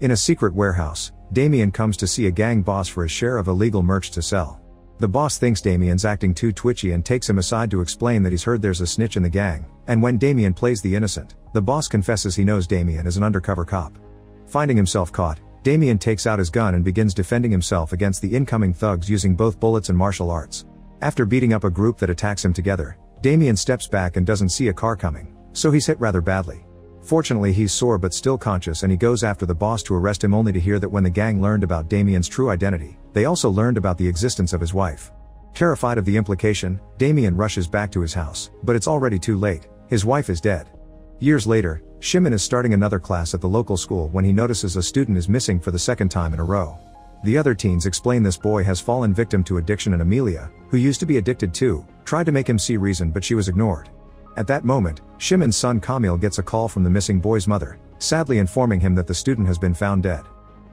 In a secret warehouse, Damien comes to see a gang boss for his share of illegal merch to sell. The boss thinks Damien's acting too twitchy and takes him aside to explain that he's heard there's a snitch in the gang, and when Damien plays the innocent, the boss confesses he knows Damien is an undercover cop. Finding himself caught, Damien takes out his gun and begins defending himself against the incoming thugs using both bullets and martial arts. After beating up a group that attacks him together, Damien steps back and doesn't see a car coming, so he's hit rather badly. Fortunately he's sore but still conscious and he goes after the boss to arrest him only to hear that when the gang learned about Damien's true identity, they also learned about the existence of his wife. Terrified of the implication, Damien rushes back to his house, but it's already too late, his wife is dead. Years later, Shimon is starting another class at the local school when he notices a student is missing for the second time in a row. The other teens explain this boy has fallen victim to addiction and Amelia, who used to be addicted too, tried to make him see reason but she was ignored. At that moment, Shimon's son Kamil gets a call from the missing boy's mother, sadly informing him that the student has been found dead.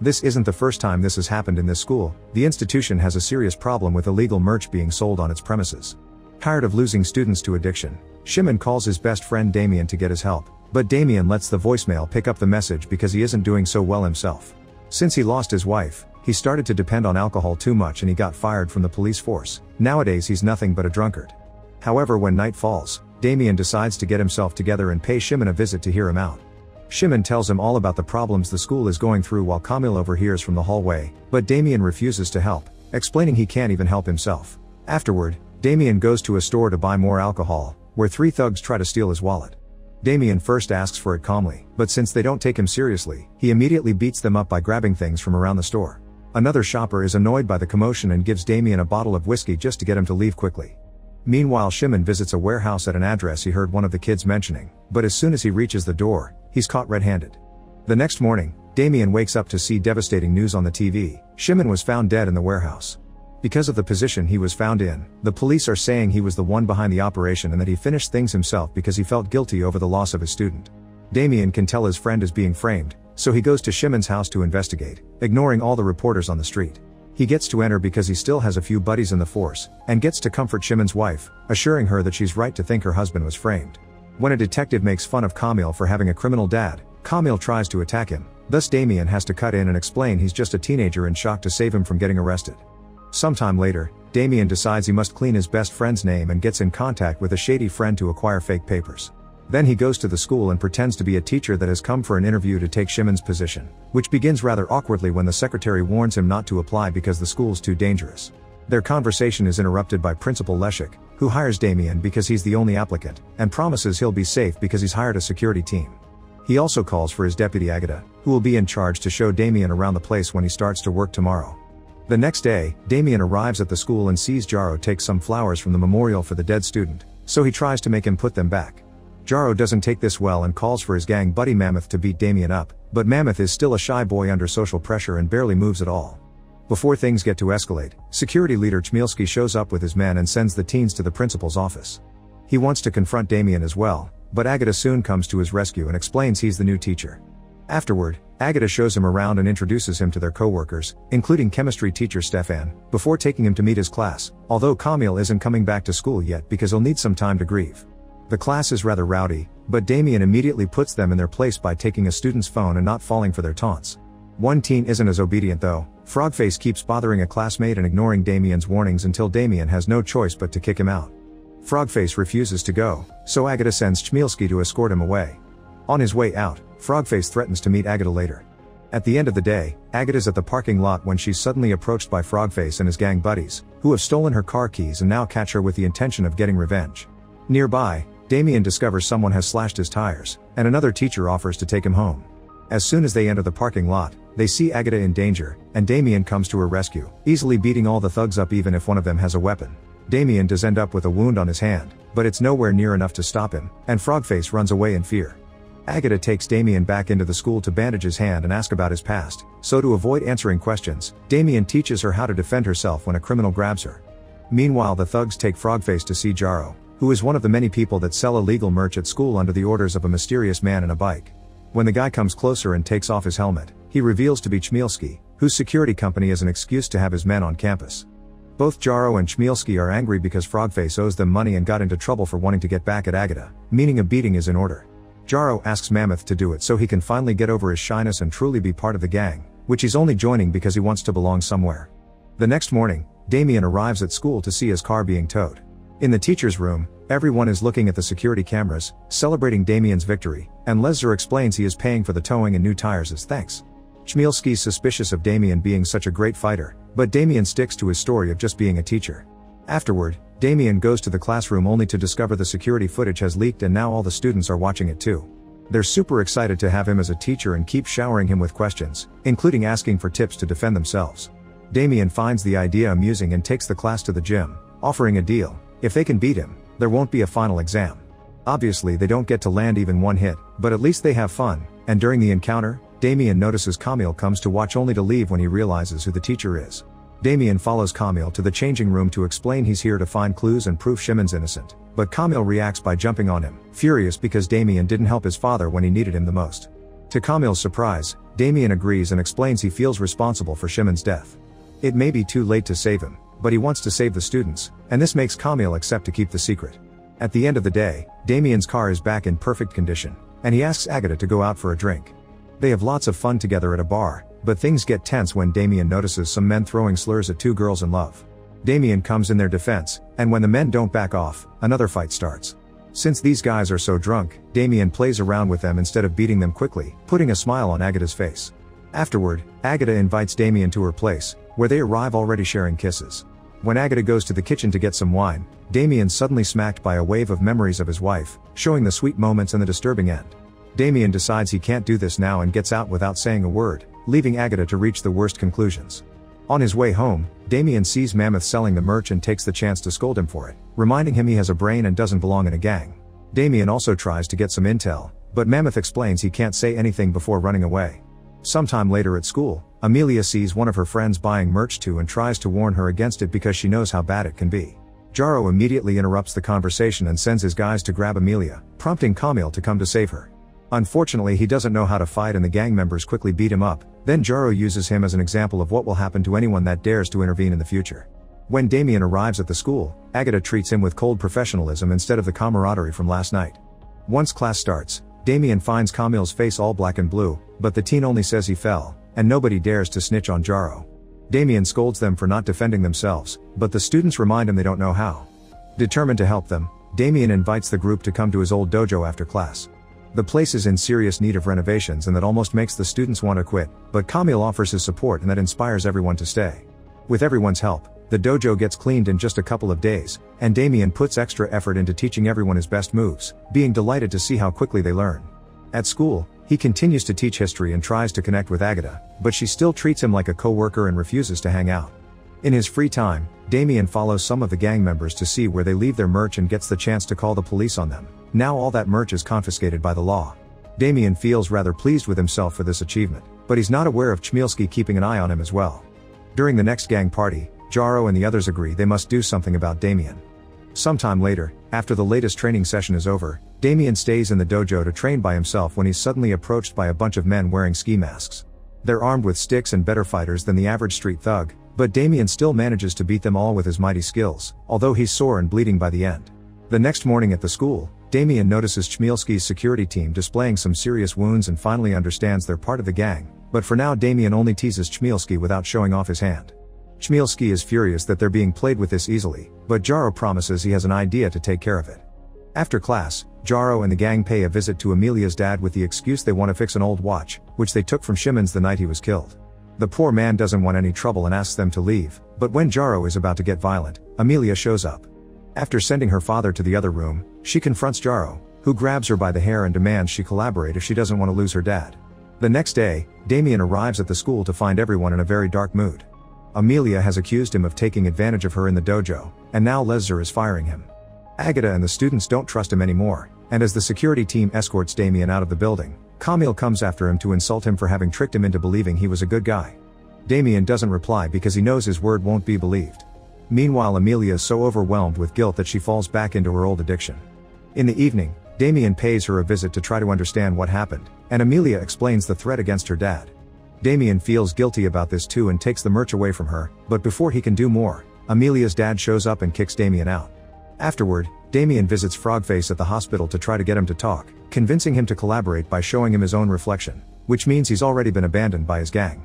This isn't the first time this has happened in this school, the institution has a serious problem with illegal merch being sold on its premises. Tired of losing students to addiction, Shimon calls his best friend Damien to get his help, but Damien lets the voicemail pick up the message because he isn't doing so well himself. Since he lost his wife, he started to depend on alcohol too much and he got fired from the police force. Nowadays he's nothing but a drunkard. However when night falls, Damien decides to get himself together and pay Shimon a visit to hear him out. Shimon tells him all about the problems the school is going through while Kamil overhears from the hallway, but Damien refuses to help, explaining he can't even help himself. Afterward, Damien goes to a store to buy more alcohol, where three thugs try to steal his wallet. Damien first asks for it calmly, but since they don't take him seriously, he immediately beats them up by grabbing things from around the store. Another shopper is annoyed by the commotion and gives Damien a bottle of whiskey just to get him to leave quickly. Meanwhile Shimon visits a warehouse at an address he heard one of the kids mentioning, but as soon as he reaches the door, he's caught red-handed. The next morning, Damien wakes up to see devastating news on the TV, Shimon was found dead in the warehouse. Because of the position he was found in, the police are saying he was the one behind the operation and that he finished things himself because he felt guilty over the loss of his student. Damien can tell his friend is being framed, so he goes to Shimon's house to investigate, ignoring all the reporters on the street. He gets to enter because he still has a few buddies in the force, and gets to comfort Shimon's wife, assuring her that she's right to think her husband was framed. When a detective makes fun of Kamil for having a criminal dad, Kamil tries to attack him, thus Damien has to cut in and explain he's just a teenager in shock to save him from getting arrested. Sometime later, Damien decides he must clean his best friend's name and gets in contact with a shady friend to acquire fake papers. Then he goes to the school and pretends to be a teacher that has come for an interview to take Shimon's position, which begins rather awkwardly when the secretary warns him not to apply because the school's too dangerous. Their conversation is interrupted by Principal Leszek, who hires Damien because he's the only applicant, and promises he'll be safe because he's hired a security team. He also calls for his deputy Agata, who will be in charge to show Damien around the place when he starts to work tomorrow. The next day, Damien arrives at the school and sees Jaro take some flowers from the memorial for the dead student, so he tries to make him put them back. Jaro doesn't take this well and calls for his gang buddy Mammoth to beat Damien up, but Mammoth is still a shy boy under social pressure and barely moves at all. Before things get to escalate, security leader Chmielski shows up with his men and sends the teens to the principal's office. He wants to confront Damien as well, but Agata soon comes to his rescue and explains he's the new teacher. Afterward, Agata shows him around and introduces him to their co-workers, including chemistry teacher Stefan, before taking him to meet his class, although Kamil isn't coming back to school yet because he'll need some time to grieve. The class is rather rowdy, but Damien immediately puts them in their place by taking a student's phone and not falling for their taunts. One teen isn't as obedient though, Frogface keeps bothering a classmate and ignoring Damien's warnings until Damien has no choice but to kick him out. Frogface refuses to go, so Agata sends Chmielski to escort him away. On his way out, Frogface threatens to meet Agata later. At the end of the day, Agata's at the parking lot when she's suddenly approached by Frogface and his gang buddies, who have stolen her car keys and now catch her with the intention of getting revenge. Nearby, Damien discovers someone has slashed his tires, and another teacher offers to take him home. As soon as they enter the parking lot, they see Agata in danger, and Damien comes to her rescue, easily beating all the thugs up even if one of them has a weapon. Damien does end up with a wound on his hand, but it's nowhere near enough to stop him, and Frogface runs away in fear. Agata takes Damien back into the school to bandage his hand and ask about his past, so to avoid answering questions, Damien teaches her how to defend herself when a criminal grabs her. Meanwhile the thugs take Frogface to see Jaro, who is one of the many people that sell illegal merch at school under the orders of a mysterious man in a bike. When the guy comes closer and takes off his helmet, he reveals to be Chmielski, whose security company is an excuse to have his men on campus. Both Jaro and Chmielski are angry because Frogface owes them money and got into trouble for wanting to get back at Agata, meaning a beating is in order. Jaro asks Mammoth to do it so he can finally get over his shyness and truly be part of the gang, which he's only joining because he wants to belong somewhere. The next morning, Damien arrives at school to see his car being towed. In the teacher's room, everyone is looking at the security cameras, celebrating Damien's victory, and Leszek explains he is paying for the towing and new tires as thanks. Chmielski's suspicious of Damien being such a great fighter, but Damien sticks to his story of just being a teacher. Afterward, Damien goes to the classroom only to discover the security footage has leaked and now all the students are watching it too. They're super excited to have him as a teacher and keep showering him with questions, including asking for tips to defend themselves. Damien finds the idea amusing and takes the class to the gym, offering a deal. If they can beat him, there won't be a final exam. Obviously they don't get to land even one hit, but at least they have fun, and during the encounter, Damien notices Kamil comes to watch only to leave when he realizes who the teacher is. Damien follows Kamil to the changing room to explain he's here to find clues and prove Shimon's innocent, but Kamil reacts by jumping on him, furious because Damien didn't help his father when he needed him the most. To Kamil's surprise, Damien agrees and explains he feels responsible for Shimon's death. It may be too late to save him, but he wants to save the students, and this makes Kamil accept to keep the secret. At the end of the day, Damien's car is back in perfect condition, and he asks Agatha to go out for a drink. They have lots of fun together at a bar, but things get tense when Damien notices some men throwing slurs at two girls in love. Damien comes in their defense, and when the men don't back off, another fight starts. Since these guys are so drunk, Damien plays around with them instead of beating them quickly, putting a smile on Agatha's face. Afterward, Agatha invites Damien to her place, where they arrive already sharing kisses. When Agatha goes to the kitchen to get some wine, Damien suddenly smacked by a wave of memories of his wife, showing the sweet moments and the disturbing end. Damien decides he can't do this now and gets out without saying a word, leaving Agatha to reach the worst conclusions. On his way home, Damien sees Mammoth selling the merch and takes the chance to scold him for it, reminding him he has a brain and doesn't belong in a gang. Damien also tries to get some intel, but Mammoth explains he can't say anything before running away. Sometime later at school, Amelia sees one of her friends buying merch too and tries to warn her against it because she knows how bad it can be. Jaro immediately interrupts the conversation and sends his guys to grab Amelia, prompting Kamil to come to save her. Unfortunately he doesn't know how to fight and the gang members quickly beat him up, then Jaro uses him as an example of what will happen to anyone that dares to intervene in the future. When Damien arrives at the school, Agatha treats him with cold professionalism instead of the camaraderie from last night. Once class starts, Damien finds Kamil's face all black and blue, but the teen only says he fell, and nobody dares to snitch on Jaro. Damien scolds them for not defending themselves, but the students remind him they don't know how. Determined to help them, Damien invites the group to come to his old dojo after class. The place is in serious need of renovations and that almost makes the students want to quit, but Kamil offers his support and that inspires everyone to stay. With everyone's help, the dojo gets cleaned in just a couple of days, and Damien puts extra effort into teaching everyone his best moves, being delighted to see how quickly they learn. At school, he continues to teach history and tries to connect with Agatha, but she still treats him like a co-worker and refuses to hang out. In his free time, Damien follows some of the gang members to see where they leave their merch and gets the chance to call the police on them. Now all that merch is confiscated by the law. Damien feels rather pleased with himself for this achievement, but he's not aware of Chmielski keeping an eye on him as well. During the next gang party, Jaro and the others agree they must do something about Damien. Sometime later, after the latest training session is over, Damien stays in the dojo to train by himself when he's suddenly approached by a bunch of men wearing ski masks. They're armed with sticks and better fighters than the average street thug, but Damien still manages to beat them all with his mighty skills, although he's sore and bleeding by the end. The next morning at the school, Damien notices Chmielski's security team displaying some serious wounds and finally understands they're part of the gang, but for now Damien only teases Chmielski without showing off his hand. Chmielski is furious that they're being played with this easily, but Jaro promises he has an idea to take care of it. After class, Jaro and the gang pay a visit to Amelia's dad with the excuse they want to fix an old watch, which they took from Shimon's the night he was killed. The poor man doesn't want any trouble and asks them to leave, but when Jaro is about to get violent, Amelia shows up. After sending her father to the other room, she confronts Jaro, who grabs her by the hair and demands she collaborate if she doesn't want to lose her dad. The next day, Damien arrives at the school to find everyone in a very dark mood. Amelia has accused him of taking advantage of her in the dojo, and now Leszek is firing him. Agatha and the students don't trust him anymore, and as the security team escorts Damien out of the building, Kamil comes after him to insult him for having tricked him into believing he was a good guy. Damien doesn't reply because he knows his word won't be believed. Meanwhile Amelia is so overwhelmed with guilt that she falls back into her old addiction. In the evening, Damien pays her a visit to try to understand what happened, and Amelia explains the threat against her dad. Damien feels guilty about this too and takes the merch away from her, but before he can do more, Amelia's dad shows up and kicks Damien out. Afterward, Damien visits Frogface at the hospital to try to get him to talk, convincing him to collaborate by showing him his own reflection, which means he's already been abandoned by his gang.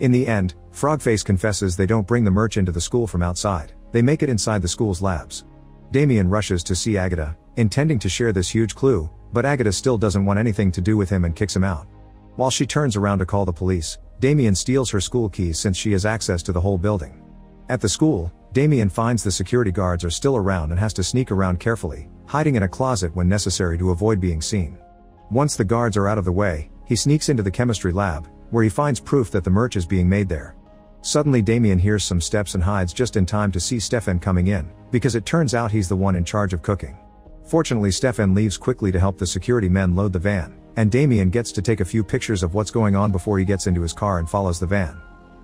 In the end, Frogface confesses they don't bring the merch into the school from outside, they make it inside the school's labs. Damien rushes to see Agatha, intending to share this huge clue, but Agatha still doesn't want anything to do with him and kicks him out. While she turns around to call the police, Damien steals her school keys since she has access to the whole building. At the school, Damien finds the security guards are still around and has to sneak around carefully, hiding in a closet when necessary to avoid being seen. Once the guards are out of the way, he sneaks into the chemistry lab, where he finds proof that the merch is being made there. Suddenly Damien hears some steps and hides just in time to see Stefan coming in, because it turns out he's the one in charge of cooking. Fortunately Stefan leaves quickly to help the security men load the van, and Damien gets to take a few pictures of what's going on before he gets into his car and follows the van.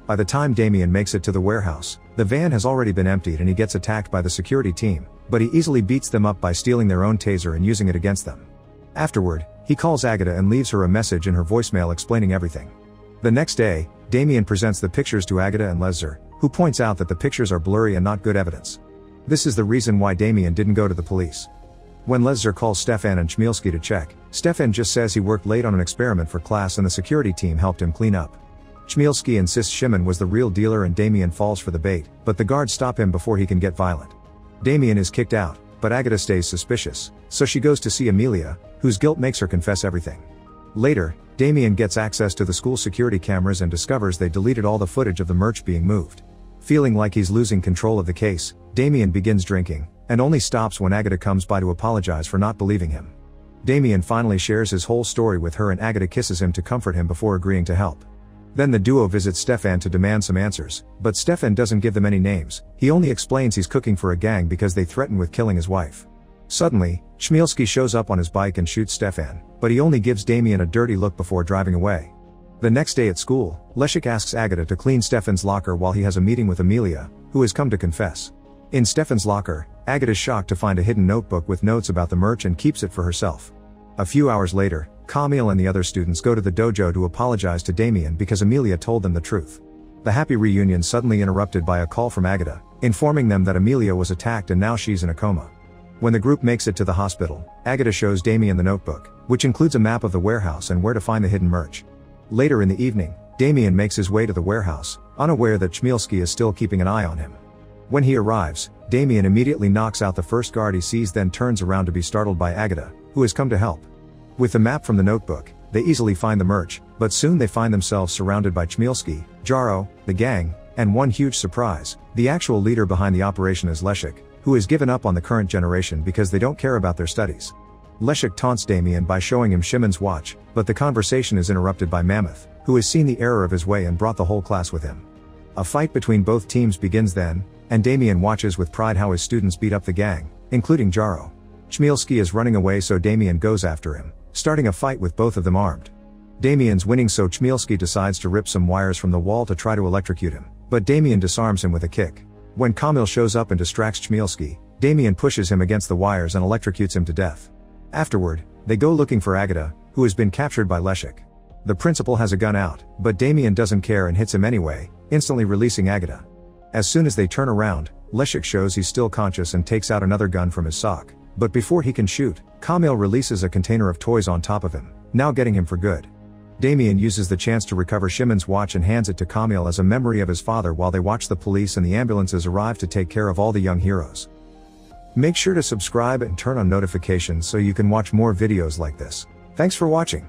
By the time Damien makes it to the warehouse, the van has already been emptied and he gets attacked by the security team, but he easily beats them up by stealing their own taser and using it against them. Afterward, he calls Agatha and leaves her a message in her voicemail explaining everything. The next day, Damien presents the pictures to Agatha and Leszek, who points out that the pictures are blurry and not good evidence. This is the reason why Damien didn't go to the police. When Leszek calls Stefan and Chmielski to check, Stefan just says he worked late on an experiment for class and the security team helped him clean up. Chmielski insists Shimon was the real dealer and Damien falls for the bait, but the guards stop him before he can get violent. Damien is kicked out, but Agatha stays suspicious, so she goes to see Amelia, whose guilt makes her confess everything. Later, Damien gets access to the school security cameras and discovers they deleted all the footage of the merch being moved. Feeling like he's losing control of the case, Damien begins drinking, and only stops when Agatha comes by to apologize for not believing him. Damien finally shares his whole story with her and Agatha kisses him to comfort him before agreeing to help. Then the duo visits Stefan to demand some answers, but Stefan doesn't give them any names, he only explains he's cooking for a gang because they threaten with killing his wife. Suddenly, Chmielski shows up on his bike and shoots Stefan, but he only gives Damien a dirty look before driving away. The next day at school, Leszek asks Agata to clean Stefan's locker while he has a meeting with Amelia, who has come to confess. In Stefan's locker, Agatha is shocked to find a hidden notebook with notes about the merch and keeps it for herself. A few hours later, Kamil and the other students go to the dojo to apologize to Damien because Amelia told them the truth. The happy reunion suddenly interrupted by a call from Agatha, informing them that Amelia was attacked and now she's in a coma. When the group makes it to the hospital, Agatha shows Damien the notebook, which includes a map of the warehouse and where to find the hidden merch. Later in the evening, Damien makes his way to the warehouse, unaware that Chmielski is still keeping an eye on him. When he arrives, Damien immediately knocks out the first guard he sees then turns around to be startled by Agatha, who has come to help. With the map from the notebook, they easily find the merch, but soon they find themselves surrounded by Chmielski, Jaro, the gang, and one huge surprise, the actual leader behind the operation is Leszek, who has given up on the current generation because they don't care about their studies. Leszek taunts Damien by showing him Shimon's watch, but the conversation is interrupted by Mammoth, who has seen the error of his way and brought the whole class with him. A fight between both teams begins then, and Damien watches with pride how his students beat up the gang, including Jaro. Chmielski is running away so Damien goes after him, starting a fight with both of them armed. Damien's winning so Chmielski decides to rip some wires from the wall to try to electrocute him, but Damien disarms him with a kick. When Kamil shows up and distracts Chmielski, Damien pushes him against the wires and electrocutes him to death. Afterward, they go looking for Agata, who has been captured by Leszek. The principal has a gun out, but Damien doesn't care and hits him anyway, instantly releasing Agatha. As soon as they turn around, Leszek shows he's still conscious and takes out another gun from his sock. But before he can shoot, Kamil releases a container of toys on top of him, now getting him for good. Damien uses the chance to recover Shimon's watch and hands it to Kamil as a memory of his father while they watch the police and the ambulances arrive to take care of all the young heroes. Make sure to subscribe and turn on notifications so you can watch more videos like this. Thanks for watching.